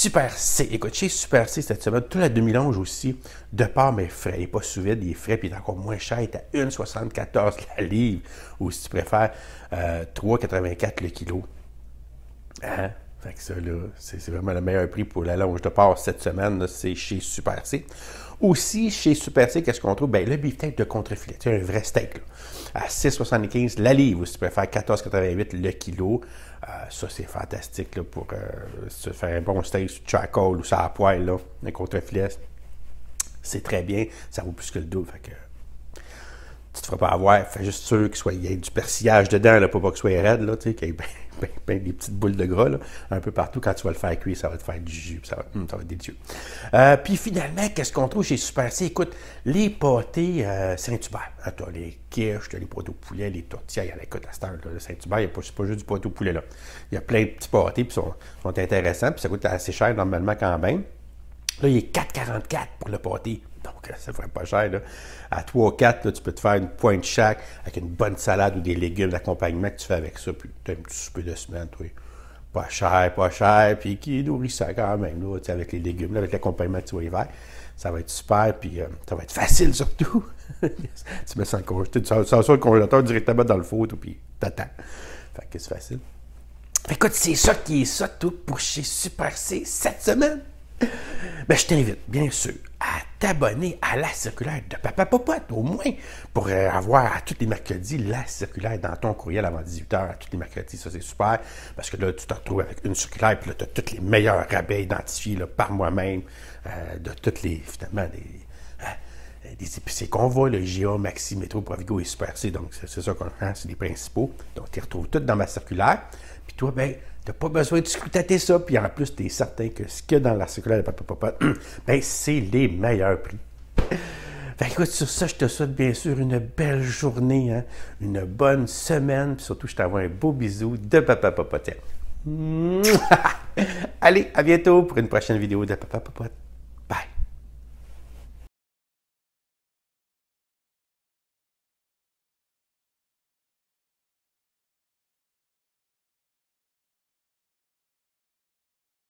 Super C. Écoute, chez Super C, cette semaine, tout la demi-longe aussi, de part, mais frais. Il n'est pas sous vide, il est frais, puis il est encore moins cher. Il est à 1,74 la livre, ou si tu préfères, 3,84 le kilo. Hein? Fait que ça, là, c'est vraiment le meilleur prix pour la longe de porc cette semaine, c'est chez Super C. Aussi, chez Super C, qu'est-ce qu'on trouve? Ben, le beefsteak de contrefilet, c'est un vrai steak, à 6,75 la livre, si tu préfères 14,88 le kilo. Euh, ça, c'est fantastique là, pour euh, se faire un bon steak sur charcoal ou sur la poêle, là, un contrefilet. C'est très bien, ça vaut plus que le double. Fait que, tu te feras pas avoir, fais juste sûr qu'il y ait du persillage dedans, là, pour pas qu'il soit raide, là, tu sais, qu'il y ait ben, ben, des petites boules de gras, un peu partout. Quand tu vas le faire cuire, ça va te faire du jus, ça va, hum, ça va être délicieux. Euh, puis finalement, qu'est-ce qu'on trouve chez Super C? Écoute, les pâtés euh, Saint-Hubert. Tu as les quiches, tu as les pâtés au poulet, les tortillas. Écoute, à cette là, Saint-Hubert, il c'est pas juste du pâté au poulet, là. Il y a plein de petits pâtés, puis sont, sont intéressants, puis ça coûte assez cher normalement quand même. Là, il est 4,44 pour le pâté. Donc, ça ne ferait pas cher. Là. À 3 ou 4, tu peux te faire une pointe chaque avec une bonne salade ou des légumes d'accompagnement que tu fais avec ça. Puis tu as un petit souper de semaine, toi. Pas cher, pas cher, puis qui nourrit ça quand même, là, avec les légumes, avec l'accompagnement que tu vas y. Ça va être super, puis euh, ça va être facile surtout. tu mets ça, tu sors le congélateur directement dans le four, puis t'attends. Fait que c'est facile. Écoute, c'est ça qui est ça tout pour chez Super C cette semaine. Ben, je t'invite, bien sûr, à t'abonner à la circulaire de Papa Popote, au moins, pour euh, avoir à tous les mercredis la circulaire dans ton courriel avant 18h, à tous les mercredis. Ça, c'est super, parce que là, tu te retrouves avec une circulaire, puis là, tu as tous les meilleurs rabais identifiés par moi-même, euh, de toutes les, finalement, des, euh, des qu'on voit, le GA, Maxi, Métro, Provigo et Super C. Donc, c'est ça qu'on hein, c'est les principaux. Donc, tu les retrouves toutes dans ma circulaire. Puis toi, ben, tu n'as pas besoin de scrutater ça. Puis en plus, tu es certain que ce qu'il y a dans la circulaire de Papa ben, c'est les meilleurs prix. Fait écoute, sur ça, je te souhaite bien sûr une belle journée, hein, une bonne semaine, puis surtout, je t'envoie un beau bisou de Papa Papa. Allez, à bientôt pour une prochaine vidéo de Papa Papa.